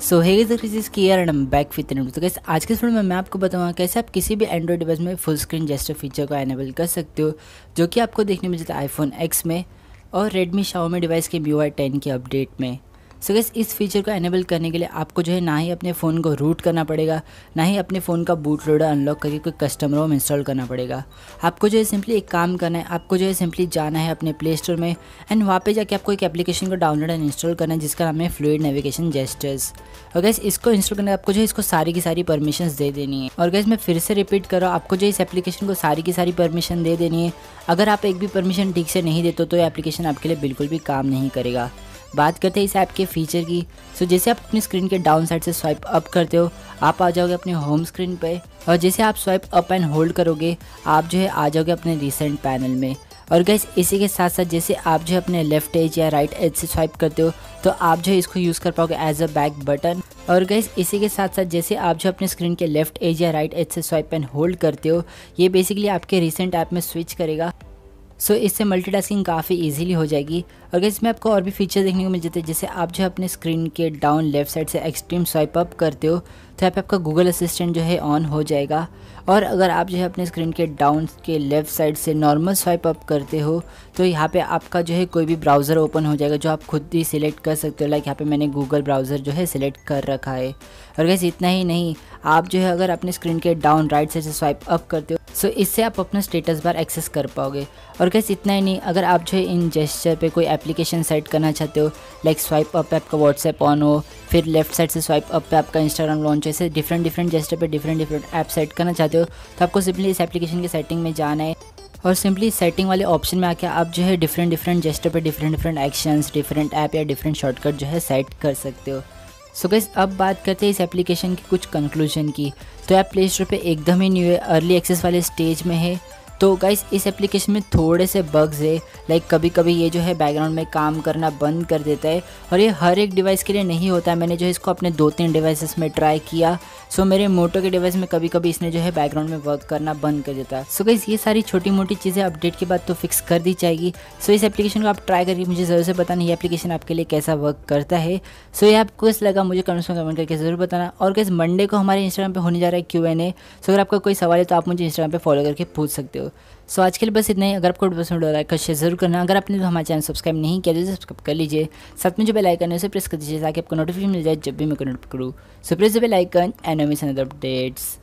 सो है दिस कियर and back with तो कैसे आज के वीडियो में मैं आपको बताऊँगा कैसे आप किसी भी एंड्रॉइड डिवाइस में फुल स्क्रीन जेस्टर फीचर को एनेबल कर सकते हो, जो कि आपको देखने मिलता है आईफोन एक्स में और रेडमी शाओमी डिवाइस के बी टेन के अपडेट में। सो गैस इस फीचर को एनेबल करने के लिए आपको जो है ना ही अपने फ़ोन को रूट करना पड़ेगा, ना ही अपने फ़ोन का बूट लोडर अनलॉक करके कोई कस्टमर रोम इंस्टॉल करना पड़ेगा। आपको जो है सिंपली एक काम करना है, आपको जो है सिंपली जाना है अपने प्ले स्टोर में एंड वहाँ पे जाके आपको एक एप्लीकेशन को डाउनलोड एंड इंस्टॉल करना है, जिसका नाम है फ्लूड नेविगेशन जेस्टर्स और गैस इसको इंस्टॉल करने आपको जो है इसको सारी की सारी परमिशन दे देनी है। और गैस मैं फिर से रिपीट कर रहा हूँ, आपको जो इस एप्लीकेशन को सारी की सारी परमिशन दे देनी है। अगर आप एक भी परमिशन ठीक से नहीं देते तो ये एप्लीकेशन आपके लिए बिल्कुल भी काम नहीं करेगा। बात करते हैं इस ऐप के फीचर की। सो जैसे आप अपनी स्क्रीन के डाउन साइड से स्वाइप अप करते हो, आप आ जाओगे अपने होम स्क्रीन पे और जैसे आप स्वाइप अप एंड होल्ड करोगे, आप जो है आ जाओगे अपने रिसेंट पैनल में। और गैस इसी के साथ साथ जैसे आप जो है अपने लेफ़्ट एज या राइट एज से स्वाइप करते हो तो आप जो है इसको यूज़ कर पाओगे एज अ बैक बटन और गैस इसी के साथ साथ जैसे आप जो अपने स्क्रीन के लेफ़्ट एज या राइट एज से स्वाइप एंड होल्ड करते हो, ये बेसिकली आपके रिसेंट ऐप में स्विच करेगा। सो so, इससे मल्टीटास्किंग काफ़ी इजीली हो जाएगी। और इसमें आपको और भी फीचर देखने को मिल जाते हैं। जैसे आप जो है अपने स्क्रीन के डाउन लेफ़्ट साइड से एक्सट्रीम स्वाइप अप करते हो तो यहाँ पे आपका गूगल असिस्टेंट जो है ऑन हो जाएगा। और अगर आप जो है अपने स्क्रीन के डाउन के लेफ़्ट साइड से नॉर्मल स्वाइप अप करते हो तो यहाँ पे आपका जो है कोई भी ब्राउज़र ओपन हो जाएगा जो आप खुद ही सिलेक्ट कर सकते हो। लाइक यहाँ पे मैंने गूगल ब्राउज़र जो है सिलेक्ट कर रखा है। और वैसे इतना ही नहीं आप जो है अगर अपने स्क्रीन के डाउन राइट साइड से स्वाइप अप करते हो सो इससे आप अपना स्टेटस बार एक्सेस कर पाओगे। और कैसे इतना ही नहीं, अगर आप जो है इन जेस्चर पे कोई एप्लीकेशन सेट करना चाहते हो लाइक स्वाइप अप पे आपका व्हाट्सएप ऑन हो, फिर लेफ़्ट साइड से स्वाइप अप पे आपका इंस्टाग्राम लॉन्च हो, ऐसे डिफरेंट डिफरेंट जेस्टर पे डिफरेंट डिफरेंट ऐप सेट करना चाहते हो तो आपको सिंपली इस एप्लीकेशन की सेटिंग में जाना है। और सिंपली सेटिंग वाले ऑप्शन में आके आप जो है डिफरेंट डिफरेंट जेस्टर पे different different actions different app या डिफरेंट शॉर्टकट जो है सेट कर सकते हो। सो गैस अब बात करते हैं इस एप्लीकेशन की कुछ कंक्लूजन की। तो ऐप प्ले स्टोर पर एकदम ही न्यू है। अर्ली एक्सेस वाले स्टेज में है। तो गाइस इस एप्लीकेशन में थोड़े से बग्स है। लाइक कभी कभी ये जो है बैकग्राउंड में काम करना बंद कर देता है। और ये हर एक डिवाइस के लिए नहीं होता है। मैंने जो है इसको अपने दो तीन डिवाइसेस में ट्राई किया। सो मेरे मोटो के डिवाइस में कभी कभी इसने जो है बैकग्राउंड में वर्क करना बंद कर देता। है सो गाइस ये सारी छोटी मोटी चीज़ें अपडेट के बाद तो फिक्स कर दी जाएगी। सो इस एप्लीकेशन को आप ट्राई करके मुझे ज़रूर से बताना, ये एप्लीकेशन आपके लिए कैसा वर्क करता है। सो ये आपको कैसे लगा मुझे कमेंट्स में कमेंट करके ज़रूर बताना। और कैसे मंडे को हमारे इंस्टाग्राम पर होने जा रहा है क्यू एन ए सो अगर आपका कोई सवाल है तो आप मुझे इंस्टाग्राम पर फॉलो करके पूछ सकते हो। सो आज के लिए बस इतना ही। अगर आपको पसंद हो रहा है शेयर ज़रूर करना। अगर आपने तो हमारे चैनल सब्सक्राइब नहीं किया तो सब्सक्राइब कर लीजिए। साथ में जो बेल आइकन है, उसे प्रेस कर दीजिए ताकि आपको नोटिफिकेशन मिल जाए जब भी मैं कनेक्ट करूँ। So press the bell icon and updates